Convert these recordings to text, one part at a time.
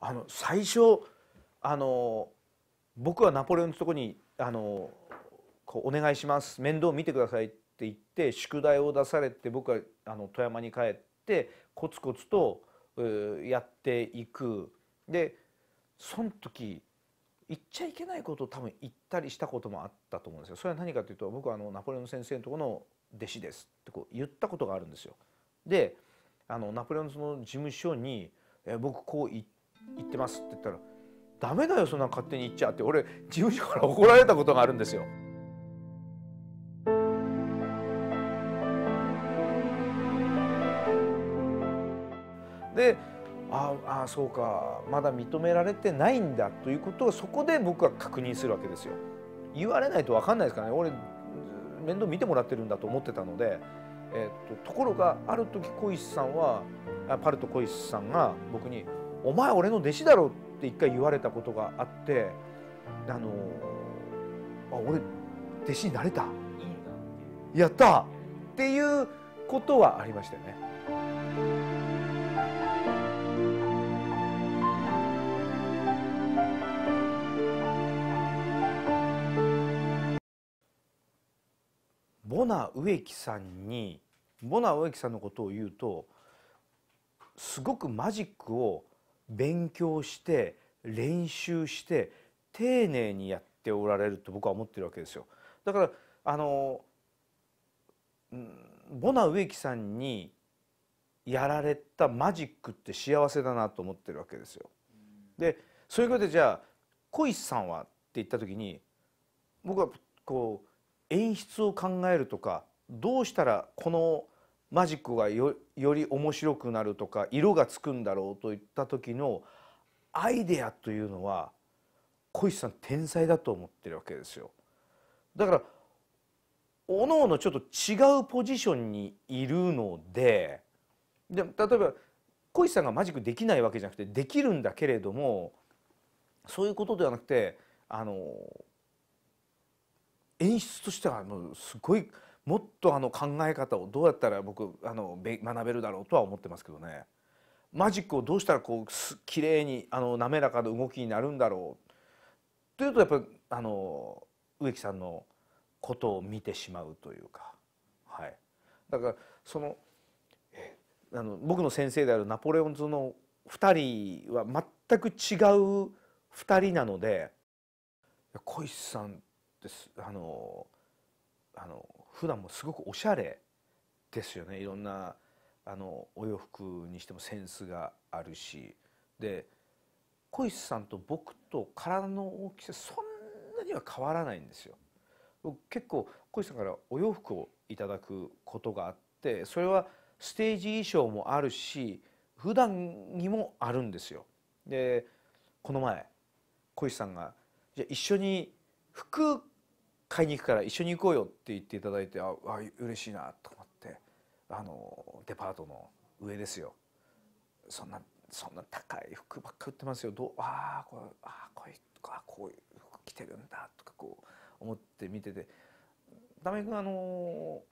あの最初あの僕はナポレオンのとこにあのこうお願いします面倒見てくださいって言って宿題を出されて僕はあの富山に帰ってコツコツとやっていくでその時言っちゃいけないことを多分言ったりしたこともあったと思うんですよ。それは何かというと僕はあのナポレオン先生のところの弟子ですってこう言ったことがあるんですよ。であのナポレオンの事務所に「え僕こう言って行ってます」って言ったら「ダメだよそんな勝手に言っちゃ」って俺事務所から怒られたことがあるんですよ。でああそうかまだ認められてないんだということをそこで僕は確認するわけですよ。言われないと分かんないですからね俺面倒見てもらってるんだと思ってたので、え、っとところがある時小石さんはパルト小石さんが僕に「お前俺の弟子だろ」って一回言われたことがあってあのあ俺弟子になれた？やったっていうことはありましたよね。ボナ植木さんにボナ植木さんのことを言うとすごくマジックを勉強して練習して丁寧にやっておられると僕は思ってるわけですよ。だからあのボナ植木さんにやられたマジックって幸せだなと思ってるわけですよ。でそういうことでじゃあ小石さんはって言った時に僕はこう演出を考えるとかどうしたらこのマジックがより面白くなるとか色がつくんだろうといった時のアイデアというのは小石さん天才だと思ってるわけですよ。だからおのおのちょっと違うポジションにいるのでで例えば小石さんがマジックできないわけじゃなくてできるんだけれどもそういうことではなくてあの演出としてはもうすごいもっとあの考え方をどうやったら僕あの学べるだろうとは思ってますけどね。マジックをどうしたらこう綺麗にあの滑らかな動きになるんだろう。というとやっぱりあの植木さんのことを見てしまうというか、はい、だからそのあの僕の先生であるナポレオンズの2人は全く違う2人なので小石さんですあのあの普段もすごくおしゃれですよねいろんなあのお洋服にしてもセンスがあるしで小石さんと僕と体の大きさそんなには変わらないんですよ。僕結構小石さんからお洋服をいただくことがあってそれはステージ衣装もあるし普段にもあるんですよ。でこの前小石さんが「じゃあ一緒に服買いに行くから一緒に行こうよって言っていただいてああ嬉しいなと思ってあのデパートの上ですよ。そんなそんな高い服ばっか売ってますよ。どうああこうあこういうあこういう服着てるんだとかこう思って見てて。ダメ君あの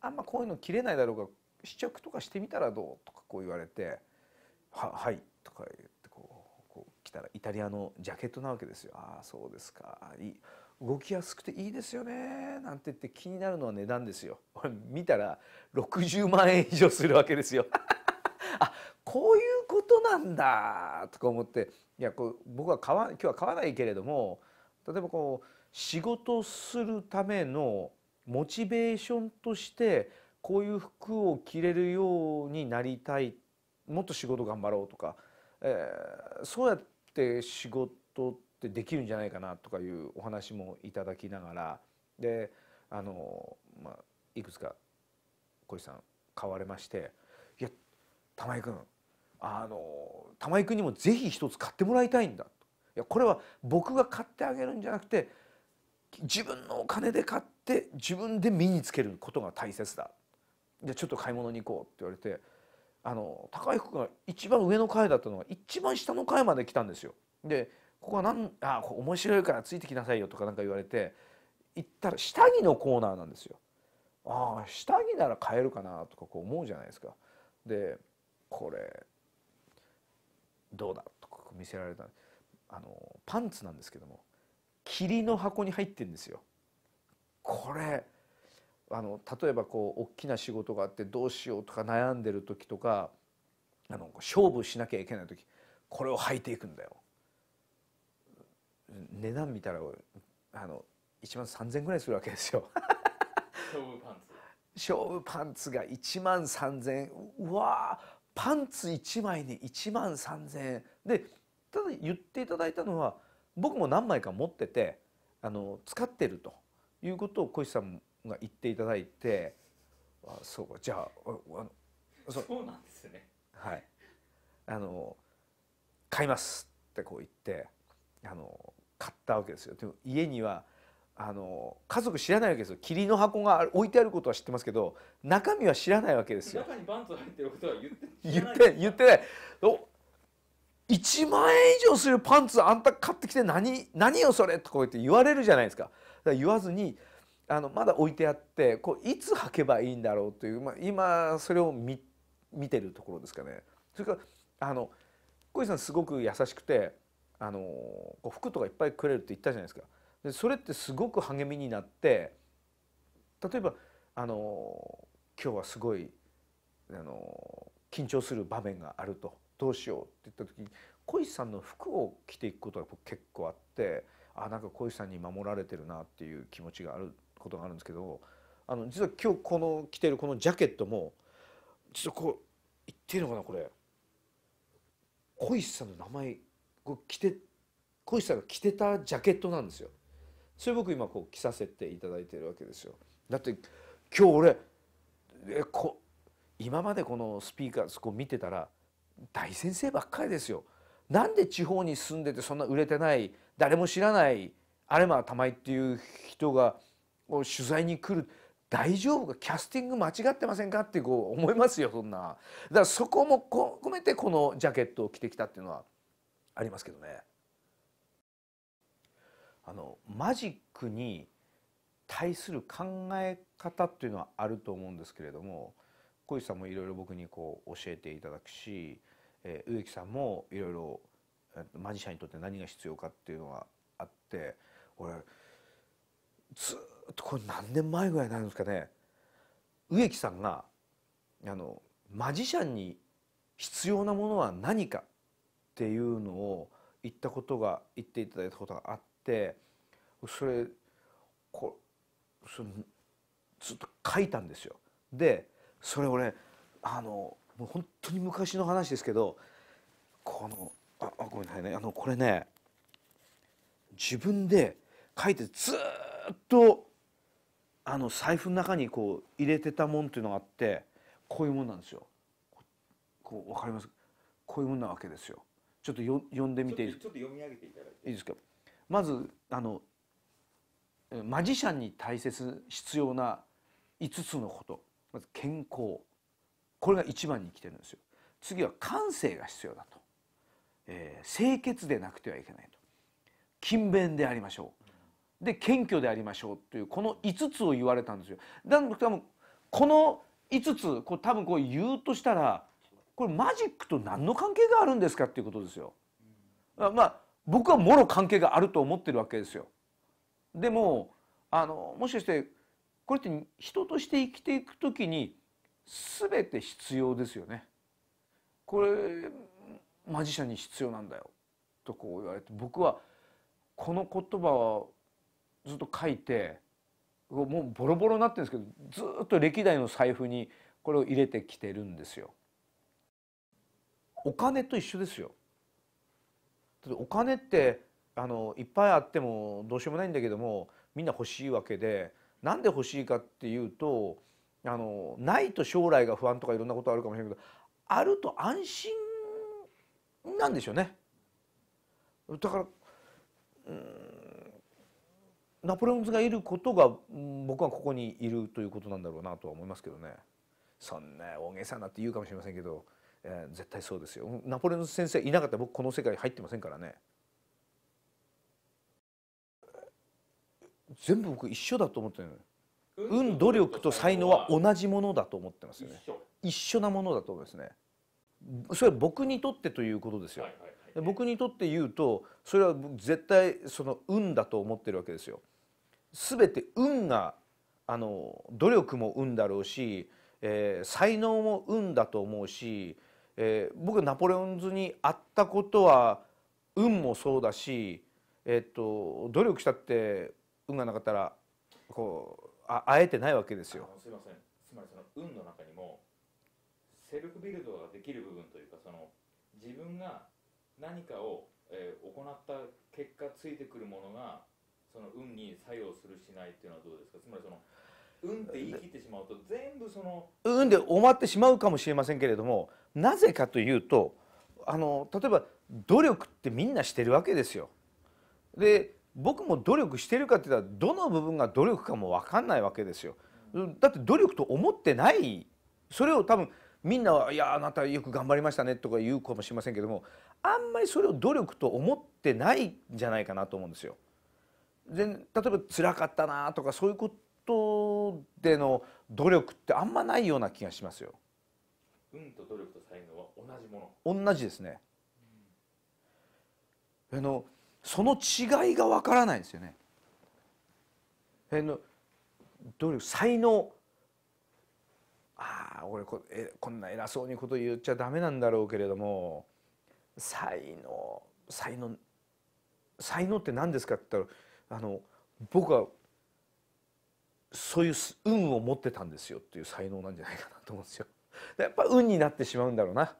あんまこういうの着れないだろうが試着とかしてみたらどうとかこう言われて「ははい」とか言ってこうこう着たらイタリアのジャケットなわけですよ。ああそうですか。いい。動きやすくていいですよねなんて言って気になるのは値段ですよ。見たら60万円以上するわけですよ。あこういうことなんだとか思っていやこう僕は買わ今日は買わないけれども例えばこう仕事するためのモチベーションとしてこういう服を着れるようになりたいもっと仕事頑張ろうとか、えー、そうやって仕事ってできるんじゃないかなとかいうお話もいただきながらであの、まあ、いくつか小石さん買われまして「いや玉井君あの玉井君にもぜひ一つ買ってもらいたいんだ」いやこれは僕が買ってあげるんじゃなくて自分のお金で買って自分で身につけることが大切だじゃあちょっと買い物に行こうって言われてあの高い服が一番上の階だったのが一番下の階まで来たんですよ。でここはなんあ面白いからついてきなさいよとかなんか言われて行ったら下着のコーナーなんですよ。ああ下着なら買えるかなとかこう思うじゃないですか。でこれどうだとか見せられたあのパンツなんですけども霧の箱に入ってんですよ。これあの例えばこう大きな仕事があってどうしようとか悩んでる時とかあの勝負しなきゃいけない時これを履いていくんだよ。値段見たらあの1万3,000ぐらいするわけですよ。勝負パンツ。勝負パンツが1万3,000うわパンツ1枚に1万3,000円でただ言っていただいたのは僕も何枚か持っててあの使ってるということを小石さんが言っていただいてあそうかじゃああそうなんですね。はい。あの買いますってこう言ってあの買ったわけですよ。でも家にはあの家族知らないわけですよ。霧の箱が置いてあることは知ってますけど中身は知らないわけですよ。中にパンツ入ってることは言って言って言ってない。お1万円以上するパンツあんた買ってきて何何よそれとこうやって言われるじゃないですか。だから言わずにあのまだ置いてあってこういつ履けばいいんだろうという、まあ、今それを見見てるところですかね。それからあの小石さんすごく優しくてあのこう服とかいっぱいくれるって言ったじゃないですか。でそれってすごく励みになって例えばあの今日はすごいあの緊張する場面があると。どうしようって言った時に小石さんの服を着ていくことが結構あってあなんか小石さんに守られてるなっていう気持ちがあることがあるんですけどあの実は今日この着てるこのジャケットも実はこう言っていいのかなこれ。小石さんの名前こう着て小石さんが着てたジャケットなんですよ。それ僕今こう着させていただいてるわけですよ。だって今日俺えこ今までこのスピーカーこう見てたら大先生ばっかりですよ。なんで地方に住んでてそんな売れてない誰も知らないアレマ玉井っていう人が取材に来る大丈夫か？キャスティング間違ってませんか？ってこう思いますよそんな。だからそこも込めてこのジャケットを着てきたっていうのはありますけどね。あのマジックに対する考え方っていうのはあると思うんですけれども小石さんもいろいろ僕にこう教えていただくし、えー植木さんもいろいろマジシャンにとって何が必要かっていうのがあって俺ずっとこれ何年前ぐらいになるんですかね植木さんがあのマジシャンに必要なものは何かっていうのを言ったことが言っていただいたことがあってそれこそれずっと書いたんですよ。でそれ俺あのもう本当に昔の話ですけどこのああごめんなさいねあのこれね自分で書いてずっとあの財布の中にこう入れてたもんっていうのがあってこういうもんなんですよ。こうわかります？こういうもんなわけですよ。ちょっとよ読んでみていいですか？ちょっと読み上げていただいて。いいですか？まずあのえマジシャンに大切必要な5つのこと。まず健康。これが一番に来てるんですよ。次は感性が必要だと、えー清潔でなくてはいけないと。勤勉でありましょう。で謙虚でありましょう。というこの5つを言われたんですよ。だから多分この5つこう多分こう言うとしたらこれマジックと何の関係があるんですかっていうことですよ。まあ僕はもろ関係があると思ってるわけですよ。でもあのもしかしてこれって人として生きていくときに全て必要ですよね。これマジシャンに必要なんだよとこう言われて僕はこの言葉をずっと書いてもうボロボロになってるんですけどずっと歴代の財布にこれを入れてきてるんですよ。お金と一緒ですよ。お金ってあのいっぱいあってもどうしようもないんだけどもみんな欲しいわけでなんで欲しいかっていうとあのないと将来が不安とかいろんなことあるかもしれないけどあると安心なんでしょうね。だからうんナポレオンズがいることが僕はここにいるということなんだろうなとは思いますけどね。そんな大げさなって言うかもしれませんけど、えー絶対そうですよ。ナポレオンズ先生いなかったら僕この世界入ってませんからね。全部僕一緒だと思ってる運努力と才能は同じものだと思ってますよね一緒なものだと思いますねそれは僕にとってということですよ、はいはいはいで僕にとって言うとそれは絶対その運だと思ってるわけですよ。全て運があの努力も運だろうし、えー才能も運だと思うし、えー僕はナポレオンズに会ったことは運もそうだし、えっと努力したって運がなかったらこうあ会えてないわけですよ。すみませんつまりその運の中にもセルフビルドができる部分というかその自分が何かを、えー行った結果ついてくるものがその運に作用するしないっていうのはどうですか？つまりその運って言い切ってしまうと全部その運で終わってしまうかもしれませんけれどもなぜかというとあの例えば努力ってみんなしてるわけですよ。で僕も努力してるかって言ったらどの部分が努力かも分かんないわけですよ。だって努力と思ってないそれを多分みんなは「いやあなたよく頑張りましたね」とか言うかもしれませんけどもあんまりそれを努力と思ってないんじゃないかなと思うんですよ。で例えば辛かったなとかそういうことでの努力ってあんまないような気がしますよ。運と努力とじもの同じですね。あのその違いがわからないんですよね。あの努力才能ああ俺こえこんな偉そうにこと言っちゃダメなんだろうけれども才能才能才能って何ですかって言ったらあの僕はそういう運を持ってたんですよっていう才能なんじゃないかなと思うんですよ。やっぱ運になってしまうんだろうな。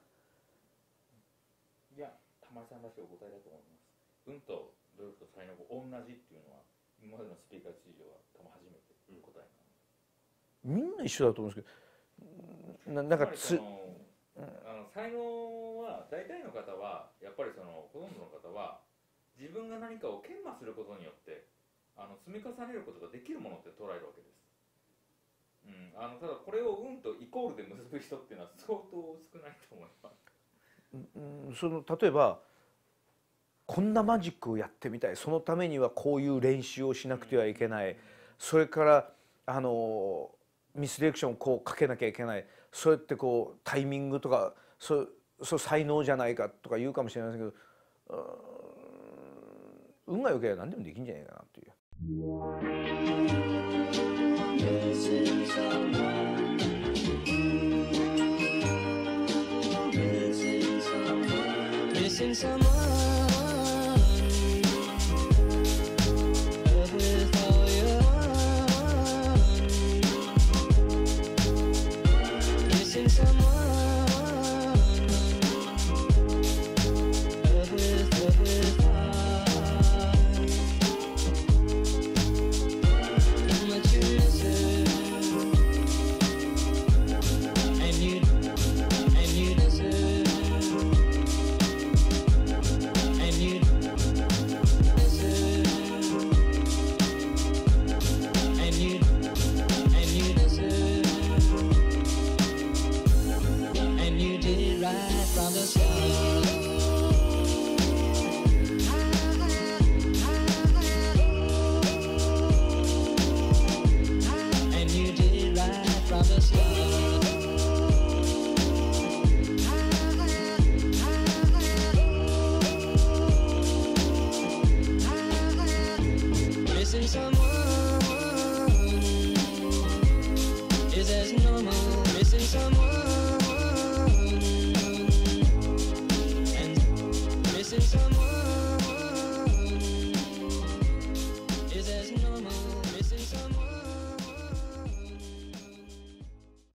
いや玉井さんらしいお答えだと思います。運と努力と才能が同じっていうのは今までのスピーカー史上は多分初めていう答えなのみんな一緒だと思うんですけどななんかつあの才能は大体の方はやっぱりそのほとんどの方は自分が何かを研磨することによってあの積み重ねることができるものって捉えるわけです、うん、あのただこれを運とイコールで結ぶ人っていうのは相当少ないと思います。うん。その例えばこんなマジックをやってみたいそのためにはこういう練習をしなくてはいけないそれからあのミスディレクションをこうかけなきゃいけないそうやってこうタイミングとかそうそう才能じゃないかとか言うかもしれませんけど運が良ければ何でもできるんじゃないかなっていう。Missing someone.